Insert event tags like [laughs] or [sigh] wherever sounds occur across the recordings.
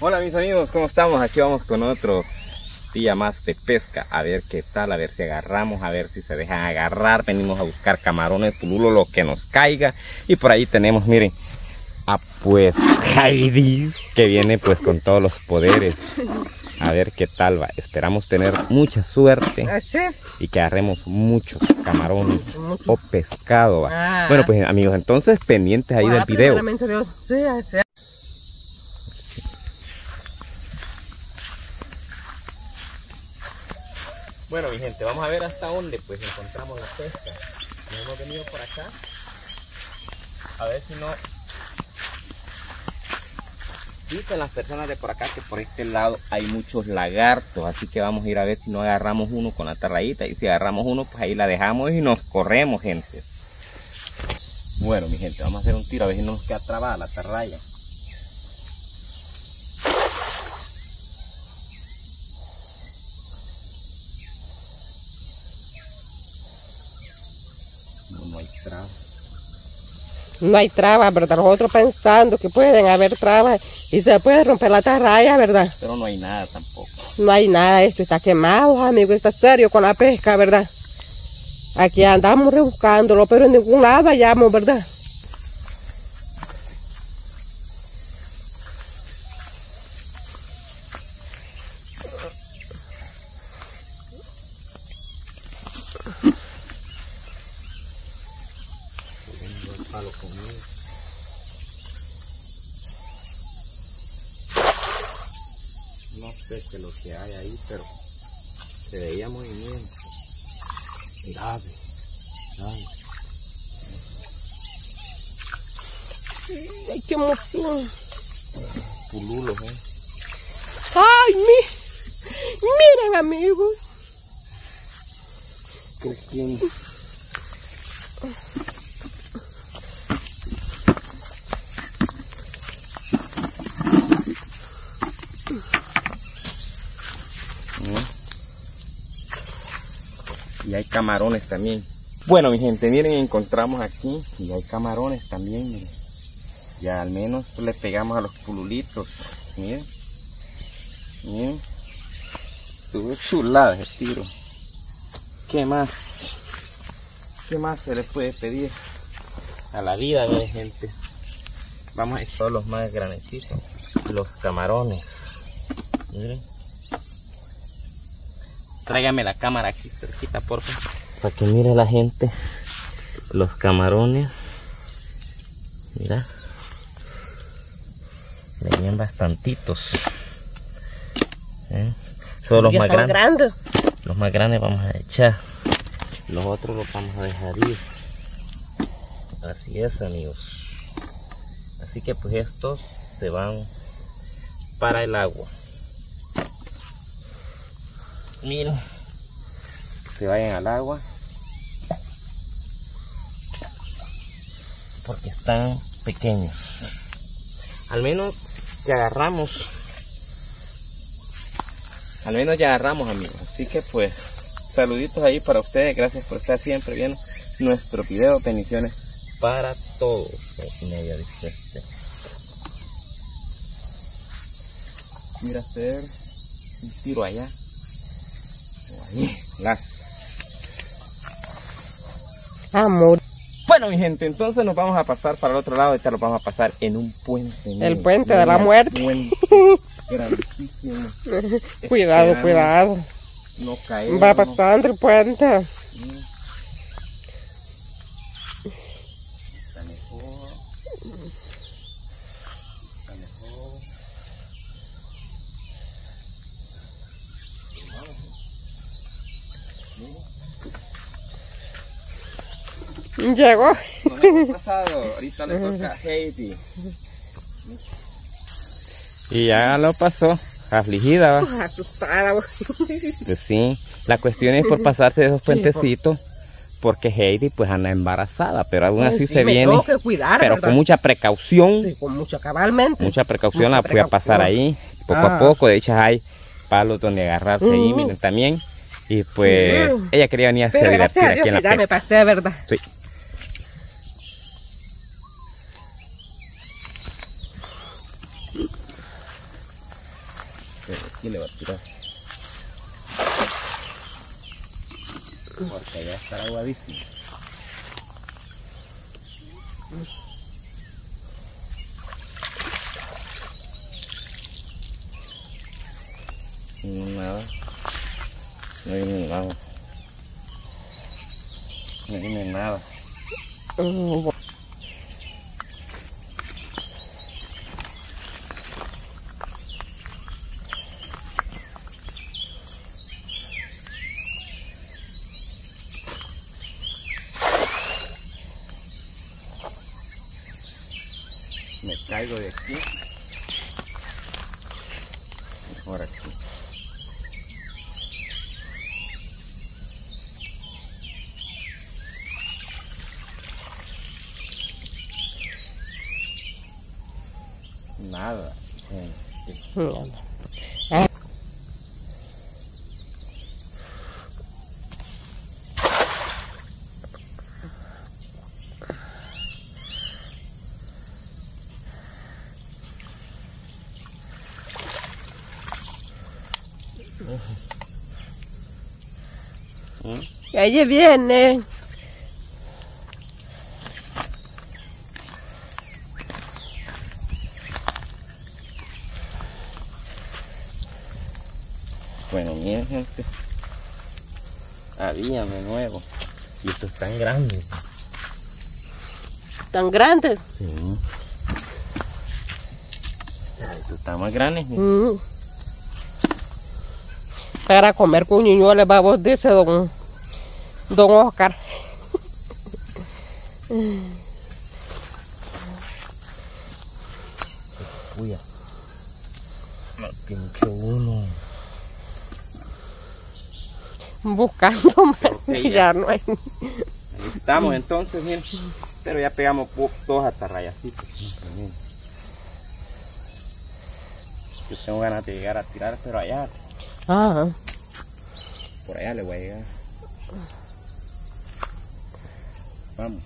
Hola mis amigos, ¿cómo estamos? Aquí vamos con otro día más de pesca. A ver qué tal, a ver si agarramos, a ver si se dejan agarrar. Venimos a buscar camarones, pululo, lo que nos caiga. Y por ahí tenemos, miren, a pues Heidi, que viene pues con todos los poderes. A ver qué tal va. Esperamos tener mucha suerte y que agarremos muchos camarones o pescado. Va. Ah. Bueno, pues amigos, entonces pendientes ahí del video. Bueno, mi gente, vamos a ver hasta dónde pues encontramos la pesca. Nos hemos venido por acá. A ver si no... Dicen las personas de por acá que por este lado hay muchos lagartos, así que vamos a ir a ver si no agarramos uno con la tarrayita y si agarramos uno pues ahí la dejamos y nos corremos gente. Bueno mi gente, vamos a hacer un tiro a ver si no nos queda trabada la tarraya. No, hay trabas, ¿verdad? Nosotros pensando que pueden haber trabas y se puede romper la tarraya, ¿verdad? Pero no hay nada tampoco. No hay nada, esto está quemado, amigo, está serio con la pesca, ¿verdad? Aquí andamos rebuscándolo, pero en ningún lado hallamos, ¿verdad? Palo conmigo. No sé qué lo que hay ahí, pero se veía movimiento. Grave, grave. Ay, qué emoción. Pululos, ¿eh? Ay, mi... miren, amigos. ¿Por camarones también. Bueno, mi gente, miren, encontramos aquí y hay camarones también, miren. Ya al menos le pegamos a los pululitos. Miren. Miren. Estuvo chulada ese tiro. ¿Qué más? ¿Qué más se les puede pedir a la vida, mi gente? Vamos a echar los más granecitos. Los camarones. Miren. Tráigame la cámara aquí cerquita, por favor. Para que mire la gente los camarones. Mira. Venían bastantitos. ¿Eh? Son los Ya más grandes. Los más grandes vamos a echar. Los otros los vamos a dejar ir. Así es, amigos. Así que pues estos se van para el agua. Miren. Se vayan al agua. Porque están pequeños. Al menos que agarramos. Al menos ya agarramos amigos así que pues saluditos ahí para ustedes. Gracias por estar siempre viendo nuestro video. Bendiciones para todos. Dice mira hacer un tiro allá ahí las Amor. bueno mi gente entonces nos vamos a pasar para el otro lado ahorita lo vamos a pasar en un puente El puente de la muerte. puente grandísimo [laughs] Cuidado, cuidado. no caer Va pasando el puente. Llegó. Nos hemos pasado. Ahorita le toca a Heidi. Y ya lo pasó. Afligida, va. Asustada. Pues sí. La cuestión es por pasarse de esos puentecitos. Porque Heidi pues anda embarazada. Pero aún así Sí, se me viene. tengo que cuidar, Pero ¿verdad? con mucha precaución. Sí, con mucha cabalmente. mucha precaución Mucha la voy a pasar ahí poco Ah. a poco de hecho hay palos donde agarrarse ahí Ujú. miren también y pues Ujú. ella quería venir a hacer gracias a divertir Dios aquí en la que ya me pasé, ¿verdad? sí aquí le va a tirar. Porque ya está aguadísimo. Nada. No viene nada. No viene nada. Me caigo de aquí. Mejor aquí. Nada. gente. Mierda. Ah, ¿Mm? Ahí viene. Bueno, miren gente. Habíame nuevo. Y esto es tan grande. Tan grandes. Sí. Esto está más grande. mira. Mm. Para comer cuñuñoles, babos, dice don, don Oscar. Uy, me pinchó uno. Buscando [laughs] ya no hay. Ahí estamos entonces, miren. Pero ya pegamos dos atarrayacitos. Yo tengo ganas de llegar a tirar, pero allá, por allá le voy a llegar. Vamos.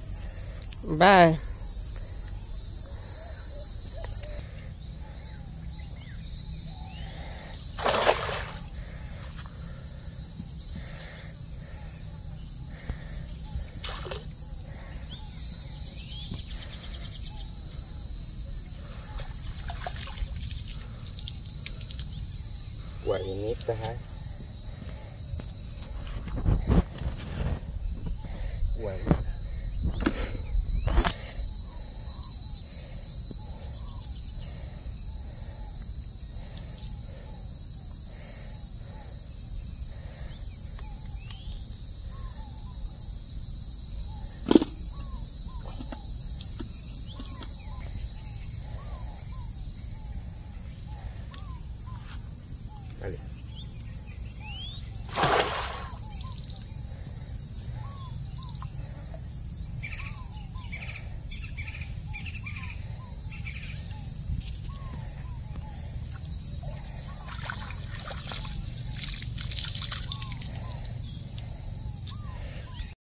Va. Guardinitas, ¿eh? Guardinitas. Vale.